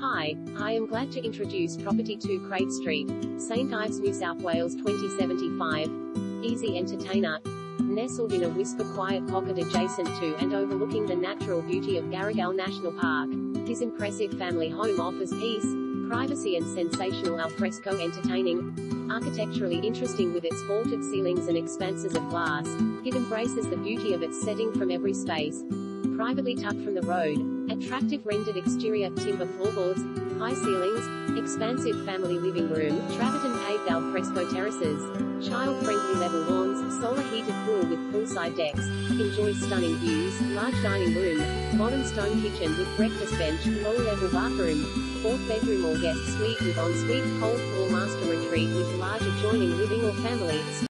Hi, I am glad to introduce Property 2 Craig Street, St. Ives, New South Wales 2075. Easy entertainer. Nestled in a whisper quiet pocket adjacent to and overlooking the natural beauty of Garigal National Park, this impressive family home offers peace, privacy and sensational alfresco entertaining. Architecturally interesting with its vaulted ceilings and expanses of glass, it embraces the beauty of its setting from every space. Privately tucked from the road, attractive rendered exterior timber floorboards, high ceilings, expansive family living room, travertine paved alfresco terraces, child-friendly level lawns, solar heated pool with poolside decks. Enjoy stunning views, large dining room, modern stone kitchen with breakfast bench, lower-level bathroom, fourth bedroom or guest suite with ensuite, cold floor master retreat with large adjoining living or family